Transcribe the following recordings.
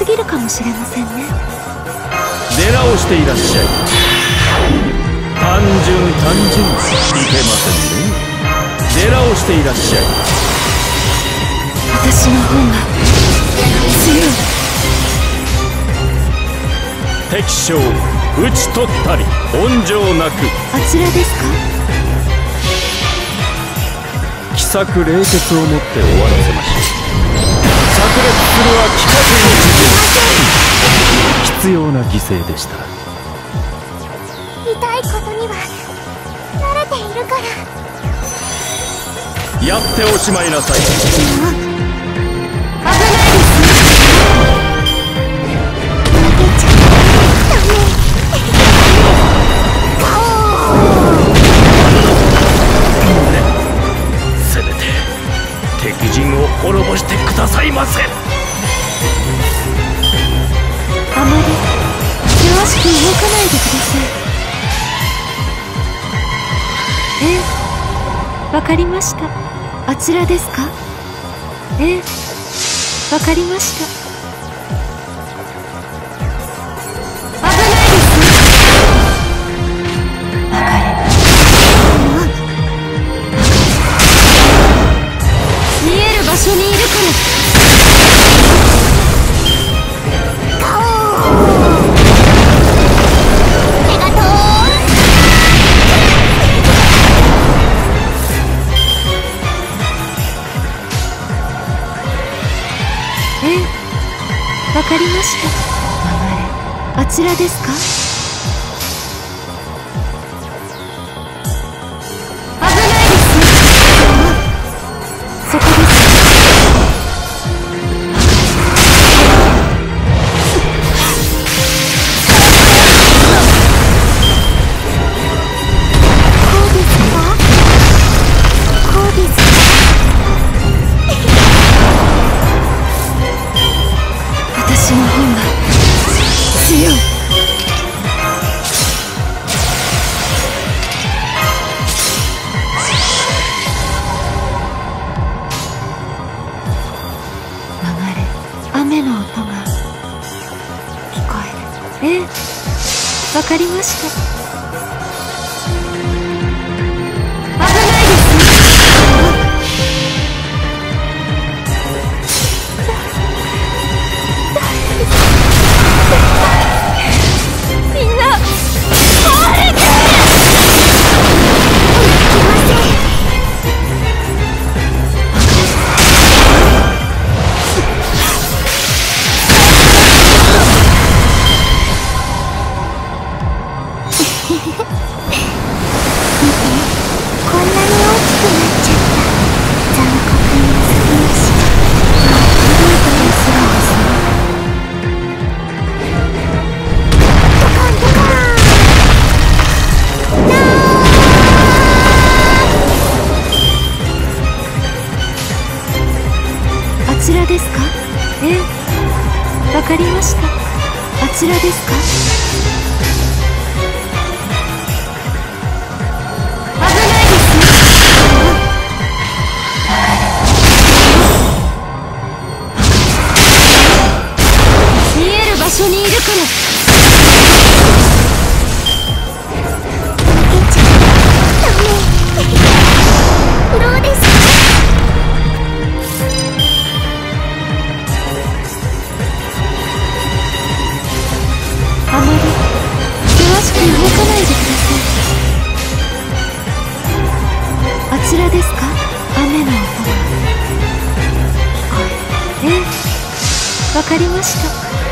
すぎるかもしれませんね。出直していらっしゃい。単純単純。いけませんね。出直していらっしゃい。私の方が強い。敵将討ち取ったり温情なく。あちらですか？奇策冷徹をもって終わらせましょう。炸裂するは聞かずに必要な犠牲でした。痛いことには慣れているから。やっておしまいなさいわかりましたちらです。ええ。えわかりました。わかりました。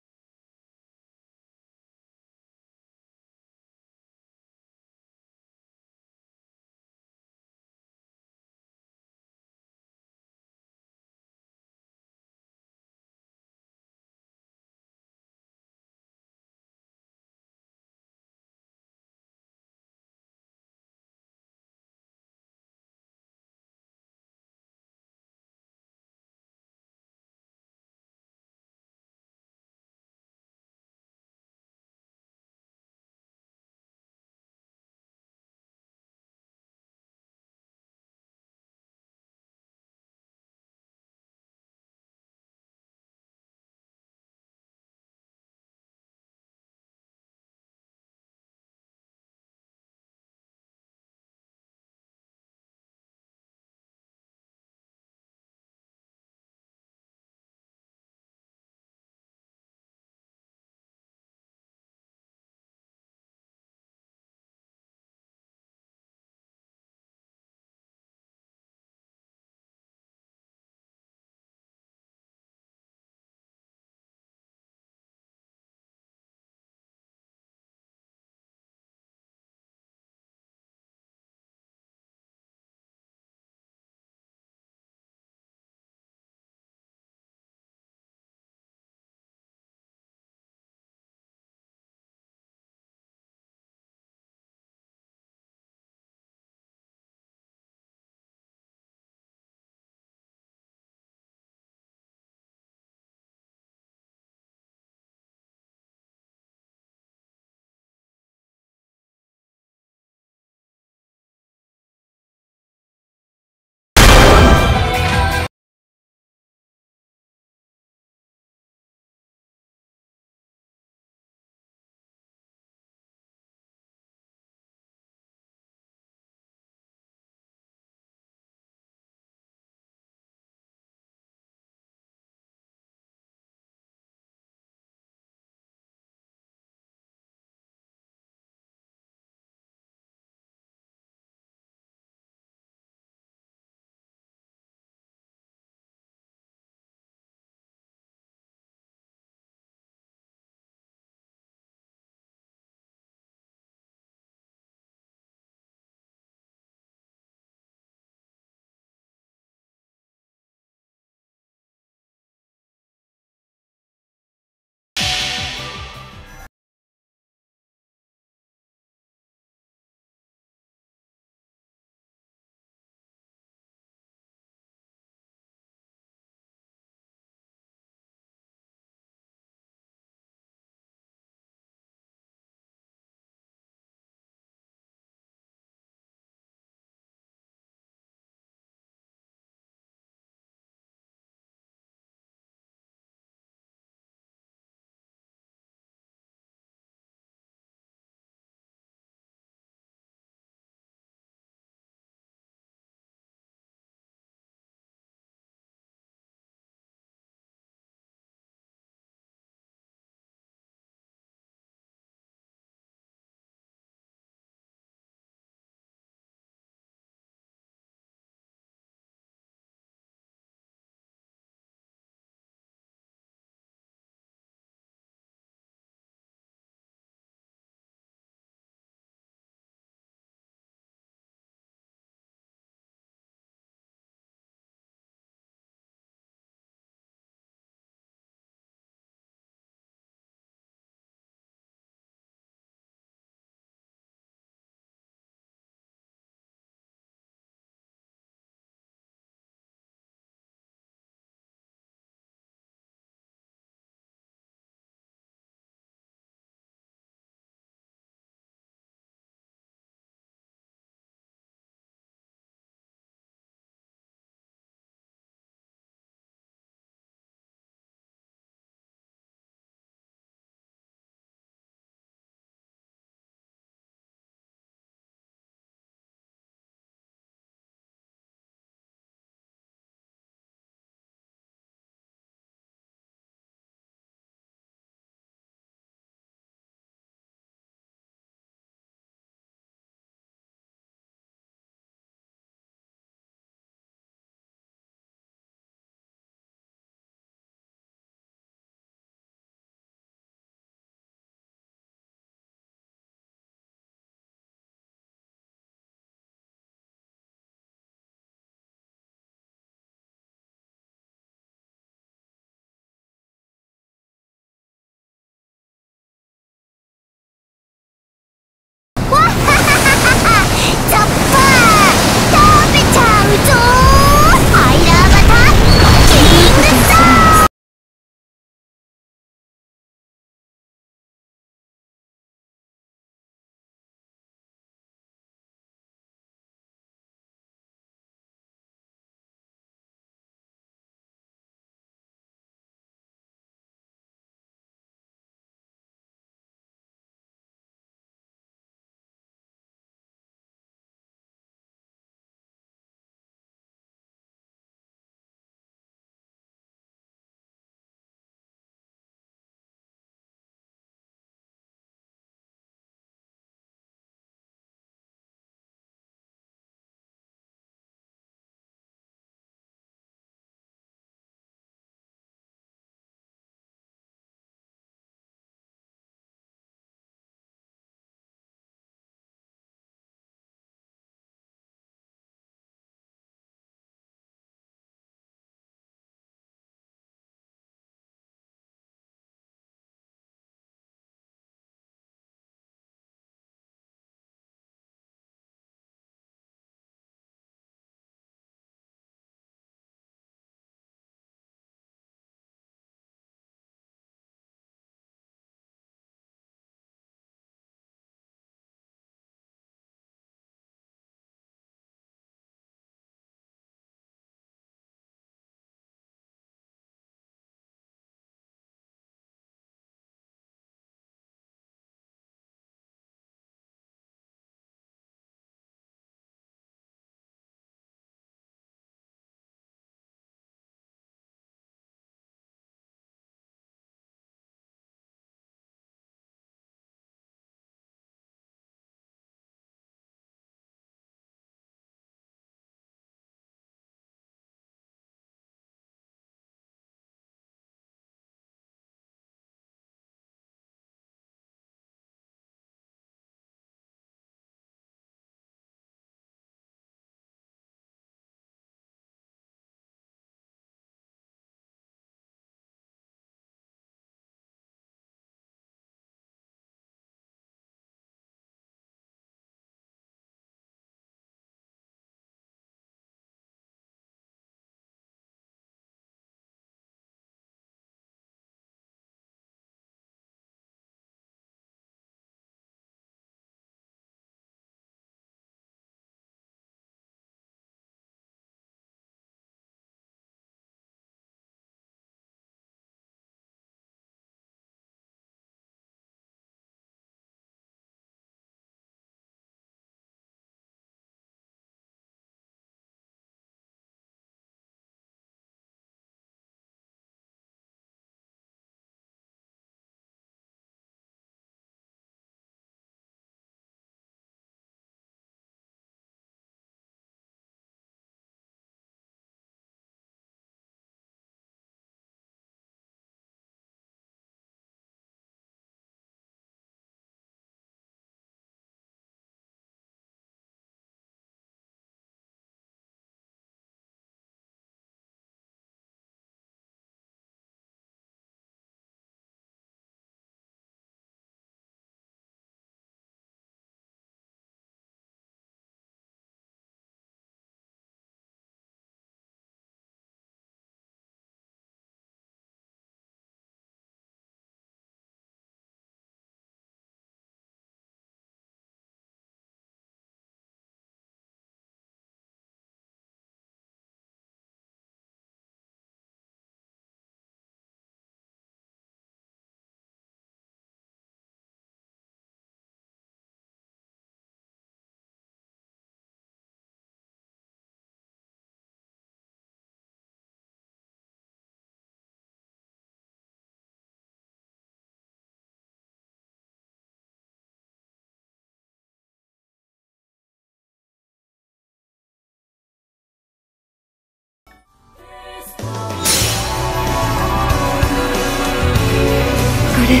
れ。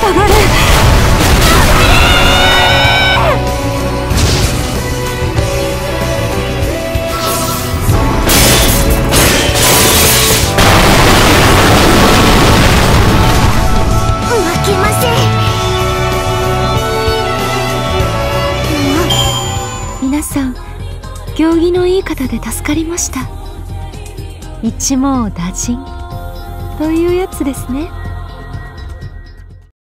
たれ負けません。皆さん行儀のいい方で助かりました。一網打尽。というやつですね。